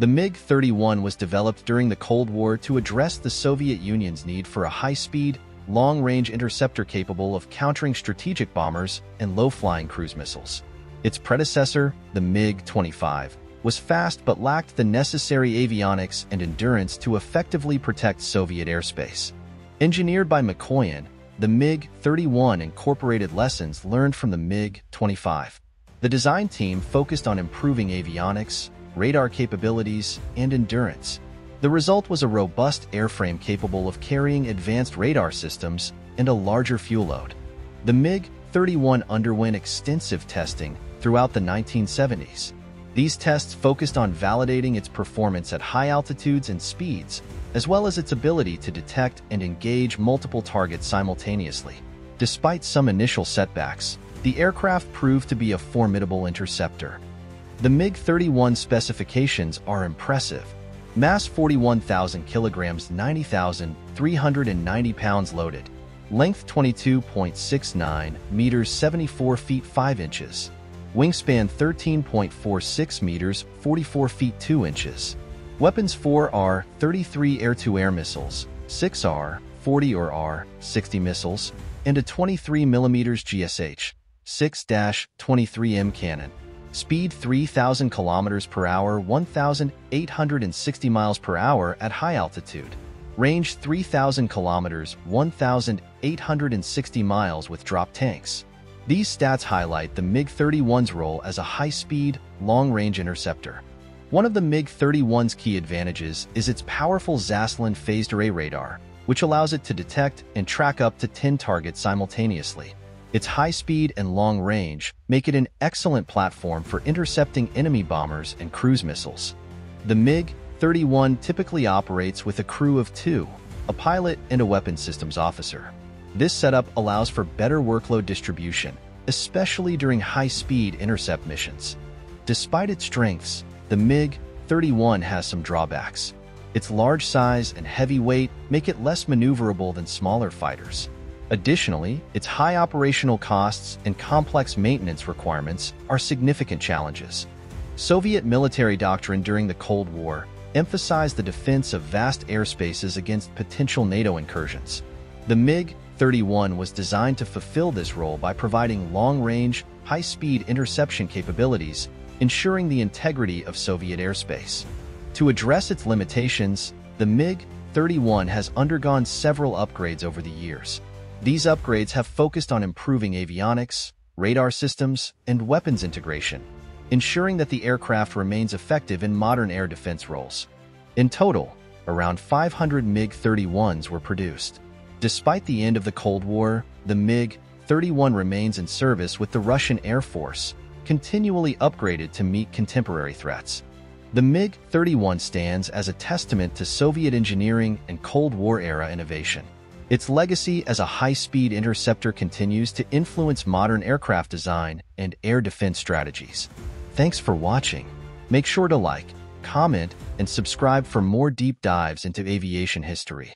The MiG-31 was developed during the Cold War to address the Soviet Union's need for a high-speed, long-range interceptor capable of countering strategic bombers and low-flying cruise missiles. Its predecessor, the MiG-25, was fast but lacked the necessary avionics and endurance to effectively protect Soviet airspace. Engineered by Mikoyan, the MiG-31 incorporated lessons learned from the MiG-25. The design team focused on improving avionics, radar capabilities, and endurance. The result was a robust airframe capable of carrying advanced radar systems and a larger fuel load. The MiG-31 underwent extensive testing throughout the 1970s. These tests focused on validating its performance at high altitudes and speeds, as well as its ability to detect and engage multiple targets simultaneously. Despite some initial setbacks, the aircraft proved to be a formidable interceptor. The MiG-31 specifications are impressive. Mass 41,000 kilograms 90,390 pounds loaded. Length 22.69 meters 74 feet 5 inches. Wingspan 13.46 meters 44 feet 2 inches. Weapons 4R 33 air-to-air missiles, 6R 40 or R-60 missiles, and a 23mm GSH 6-23M cannon. Speed 3,000 km per hour, 1,860 miles per hour at high altitude. Range 3,000 km, 1,860 miles with drop tanks. These stats highlight the MiG-31's role as a high-speed, long-range interceptor. One of the MiG-31's key advantages is its powerful Zaslon phased array radar, which allows it to detect and track up to 10 targets simultaneously. Its high speed and long range make it an excellent platform for intercepting enemy bombers and cruise missiles. The MiG-31 typically operates with a crew of two, a pilot and a weapons systems officer. This setup allows for better workload distribution, especially during high-speed intercept missions. Despite its strengths, the MiG-31 has some drawbacks. Its large size and heavy weight make it less maneuverable than smaller fighters. Additionally, its high operational costs and complex maintenance requirements are significant challenges. Soviet military doctrine during the Cold War emphasized the defense of vast airspaces against potential NATO incursions. The MiG-31 was designed to fulfill this role by providing long-range, high-speed interception capabilities ensuring the integrity of Soviet airspace. To address its limitations, the MiG-31 has undergone several upgrades over the years. These upgrades have focused on improving avionics, radar systems, and weapons integration, ensuring that the aircraft remains effective in modern air defense roles. In total, around 500 MiG-31s were produced. Despite the end of the Cold War, the MiG-31 remains in service with the Russian Air Force, continually upgraded to meet contemporary threats. The MiG-31 stands as a testament to Soviet engineering and Cold War-era innovation. Its legacy as a high-speed interceptor continues to influence modern aircraft design and air defense strategies. Thanks for watching. Make sure to like, comment, and subscribe for more deep dives into aviation history.